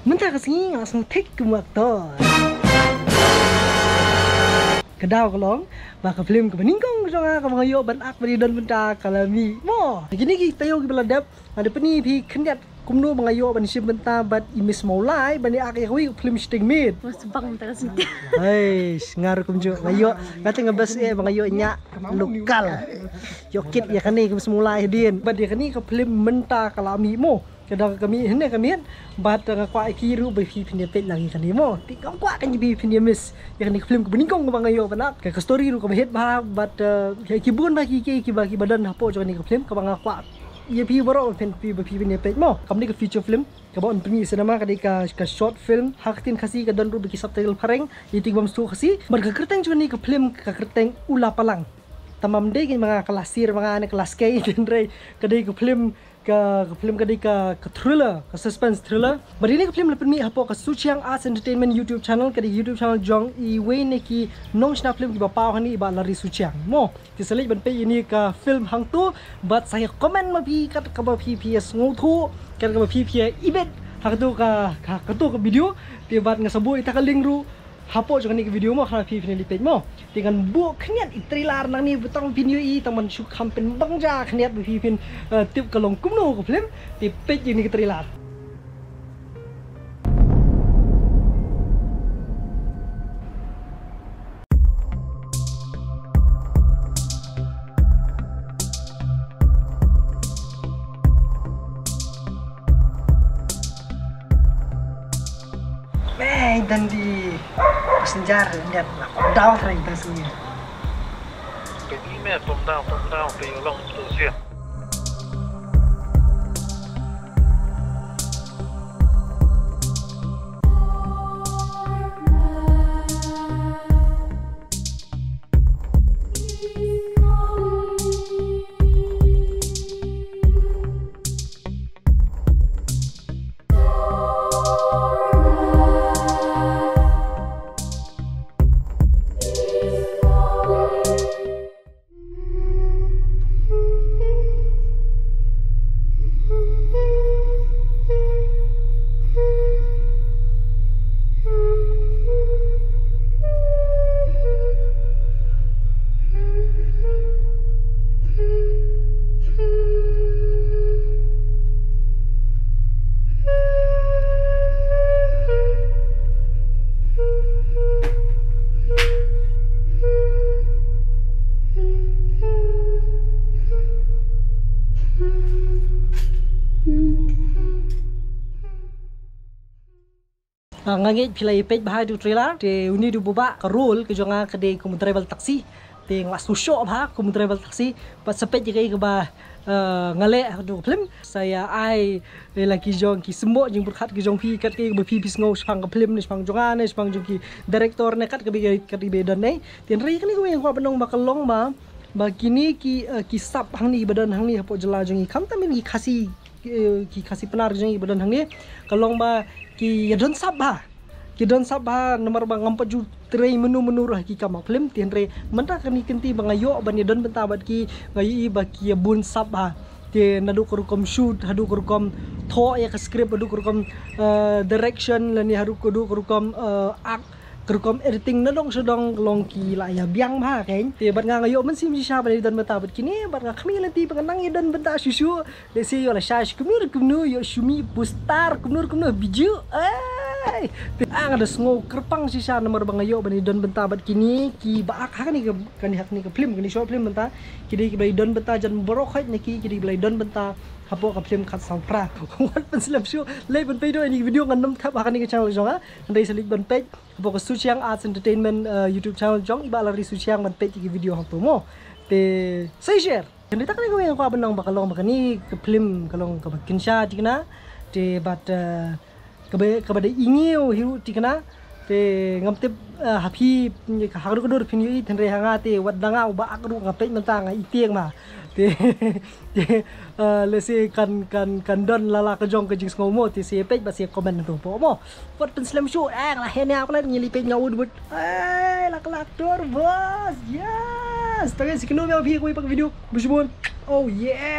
mentah kesengi langsung tik ke waktu kedau kolong baka film ke beningkong ke jonga ke mengayo ban ak beri dan benda kalami. Mo gini ki tayo ki beladap ada peni pi kenyat kumno mengayo ban sim benta bat imis maulai bani ak yawi film sting mid Mas bang taga sini. Hai, ngar kumjo ngayo kata ngebes eh mengayo nya lokal. Yokit ya kani kum semula din bad ya kani ke film menta kalami. Mo kada kami hene kami bat nga kwa kiru be fi pin pet lagi kani mo ti kam kwa kan bi pin mis ya kani film ke beningkong ke bangayo banak ke story ru ke het ba bat ya kibun ba ki ki ki ba ki badan hapo jo kani ke film ke banga kwa ya pi baro pen pi ba pi pin pet mo kami ke feature film? Ke bon premi cinema kadi ka ka short film haktin khasi ka dan ru bi subtitle pareng yiting bam stu khasi bar ka kerteng jo ni ke film ka kerteng ula palang tamam deh mga kelasir mga anak kelas K dan re kadai ke film ke film kadai ke ke thriller ke suspense thriller. Bari ni ke film lepen mi hapo ke Suchiang Arts Entertainment YouTube channel kadai YouTube channel jong i we ne ki nong sna film ki ba pau hani ba lari Suchiang mo ti selit ban pe ini ke film hang tu but saya komen ma pi kat ka ba pi pi ngau thu kat ka ba pi pi ibet hak tu ka ka ka tu ke video ti bat ngasabu ita ka ru hapo jangan ni video mo kana pi ni page mo. Dengan bu kniat itrilar nang ni butang video i taman su kampen bangja kniat bu pin tip kalong kumno ko film ti page ni Eh, dan di Ako sinjari nden na ko daw rin tasnya. Pagime, pumdaw, pumdaw, payulong. Ngangit pilai page bahai du trailer te uni du buba ka rule ke jonga ke de kum travel taxi te nglas tu bah kum travel taxi pas sepet je ke ba ngale du film. Saya ai lagi jong ki sembo jing berkat ki jong pi kat ke be pi pis ngau spang film ni spang jonga ne spang jong ki director ne kat ke be kat be dan ne. Ten ri ni ko yang ko benong bakalong ma bagini ki ki sap hang ni badan hang ni hapo jela jong ki kam tamin ki khasi ki khasi penar jong ki badan hang ni. Kalong ba ki don sabha. Ki don sabha nomor bang ngam paju trei menu menu rah ki kama film tien re. Menta kani kenti bang ayo ban ye don benta bat ki ngai ba ki bun sabha. Te nadu kurukom shoot hadu kurukom tho ya ka script hadu kurukom direction lani hadu kudu kurukom act kerukom editing na dong sedong long ki la ya biang ma kain te bat nga ngayo man sim si sha bali dan bata bat kini bat nga kami lanti pengenang ya dan benta susu. Le si yo la shash kumur kumnu yo shumi pustar kumur kumnu biju ai te ang ada sngo kerpang si sha. Nomor bang ngayo bani dan benta. Bat kini ki ba ak ha ni kan hak ni ke film kini short film benta. Kidi ki bali don benta jan borok hait ni ki kidi bali don benta hapo ka film kat sang pra wat pen slap show? Le ban pe do ni video ngan nam thap akan ni channel jonga ndai salik ban pe hapo ka suchiang arts entertainment uh, youtube channel jong. Iba lari suchiang ban pe ki video hang mo. Te sai share. Hindi tak ni ko yang ko abanang bakalong bakani ke film kalong ka kinsha tikna te bat uh, kabe kabade ingiu hiu tikna te ngam te uh, hapi ka haru kodur pinyu i tenre hanga te wadanga uba akru ngape mentang itieng ma. Te te uh, lese kan kan kan don lala ke jong ke jing ngomo te se page ba se komen tu po mo. Pot pen slam show eh lah hene apa lah nyili page ngau dut eh lak lak tur bos yes! Tangan sikno me api ko ipag video busbon oh yeah